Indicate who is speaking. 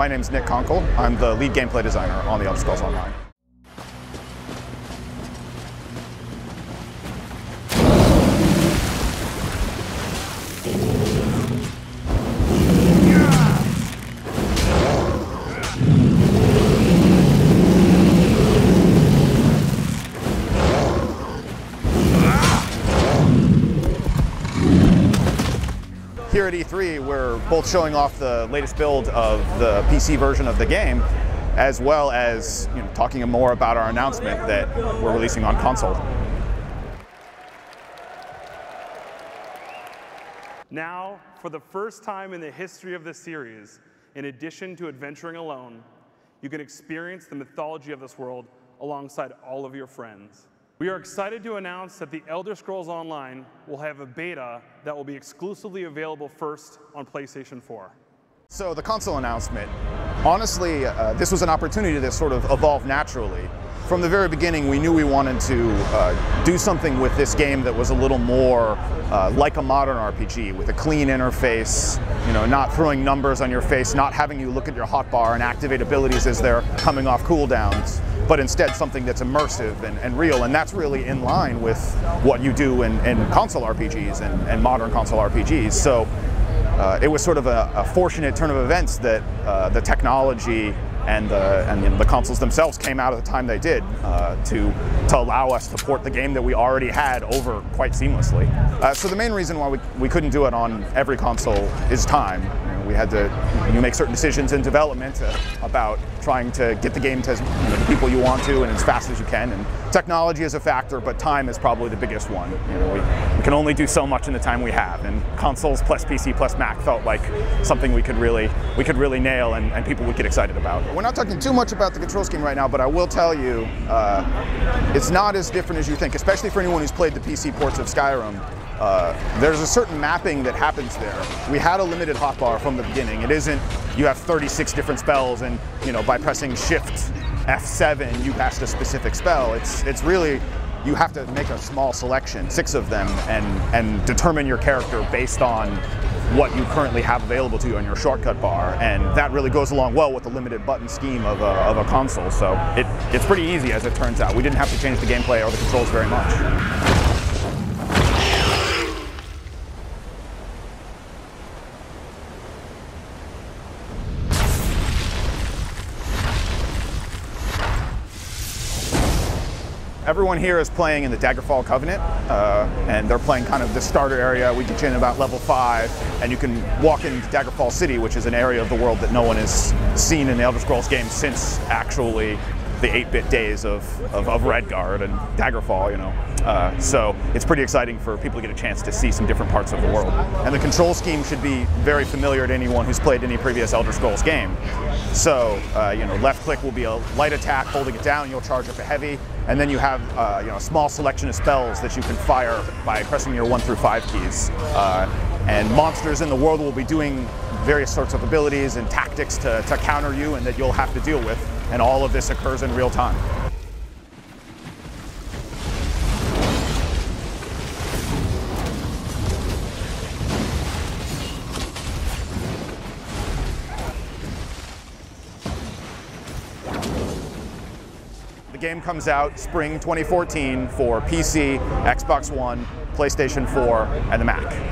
Speaker 1: my name is Nick Konkle. I'm the lead gameplay designer on the Scrolls Online. Here at E3, we're both showing off the latest build of the PC version of the game, as well as you know, talking more about our announcement that we're releasing on console.
Speaker 2: Now, for the first time in the history of the series, in addition to adventuring alone, you can experience the mythology of this world alongside all of your friends. We are excited to announce that the Elder Scrolls Online will have a beta that will be exclusively available first on PlayStation 4.
Speaker 1: So the console announcement, honestly, uh, this was an opportunity to sort of evolve naturally. From the very beginning, we knew we wanted to uh, do something with this game that was a little more uh, like a modern RPG, with a clean interface, you know, not throwing numbers on your face, not having you look at your hotbar and activate abilities as they're coming off cooldowns but instead something that's immersive and, and, real. And that's really in line with what you do in, in console RPGs and, and, modern console RPGs. So uh, it was sort of a, a, fortunate turn of events that uh, the technology and the, and the consoles themselves came out at the time they did uh, to, to allow us to port the game that we already had over quite seamlessly. Uh, so the main reason why we, we couldn't do it on every console is time. We had to make certain decisions in development uh, about trying to get the game to you know, the people you want to and as fast as you can. And technology is a factor, but time is probably the biggest one. You know, we, we can only do so much in the time we have, and consoles plus PC plus Mac felt like something we could really we could really nail and, and people would get excited about. We're not talking too much about the control scheme right now, but I will tell you, uh, it's not as different as you think, especially for anyone who's played the PC ports of Skyrim. Uh, there's a certain mapping that happens there. We had a limited hotbar from the beginning. It isn't you have 36 different spells and you know by pressing shift F7 you cast a specific spell. It's it's really you have to make a small selection, six of them, and and determine your character based on what you currently have available to you on your shortcut bar, and that really goes along well with the limited button scheme of a, of a console. So it, it's pretty easy as it turns out. We didn't have to change the gameplay or the controls very much. Everyone here is playing in the Daggerfall Covenant, uh, and they're playing kind of the starter area. We get you in about level five, and you can walk into Daggerfall City, which is an area of the world that no one has seen in the Elder Scrolls games since actually the 8-bit days of, of, of, Redguard and Daggerfall, you know. Uh, so it's pretty exciting for people to get a chance to see some different parts of the world. And the control scheme should be very familiar to anyone who's played any previous Elder Scrolls game. So, uh, you know, left click will be a light attack, holding it down, you'll charge up a heavy, and then you have, uh, you know, a small selection of spells that you can fire by pressing your one through five keys. Uh, and monsters in the world will be doing various sorts of abilities and tactics to, to counter you and that you'll have to deal with and all of this occurs in real time. The game comes out spring 2014 for PC, Xbox One, PlayStation 4, and the Mac.